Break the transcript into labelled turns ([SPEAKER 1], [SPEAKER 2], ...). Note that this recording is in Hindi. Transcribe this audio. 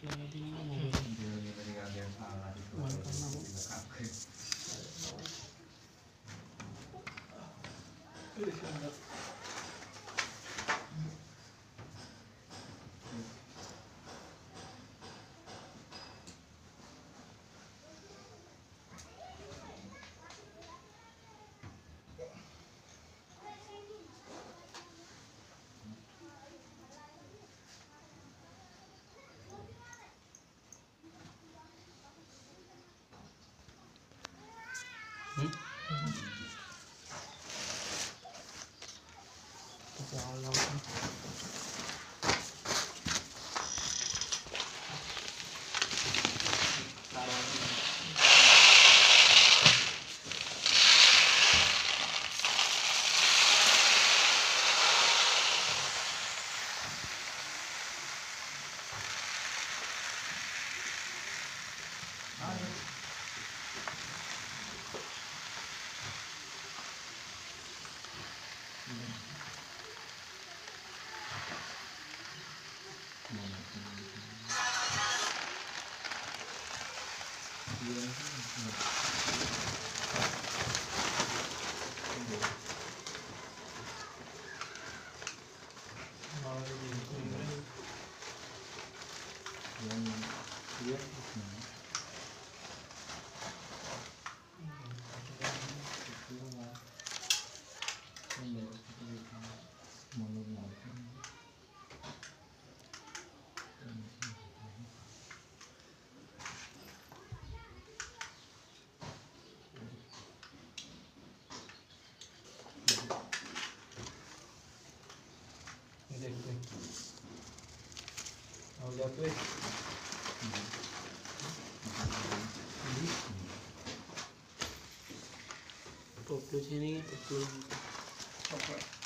[SPEAKER 1] Thank you. 嗯，不要老。
[SPEAKER 2] Yeah. Itu. Mantan aku.
[SPEAKER 1] Kakek.
[SPEAKER 2] Hmm?
[SPEAKER 1] Kalau Okay.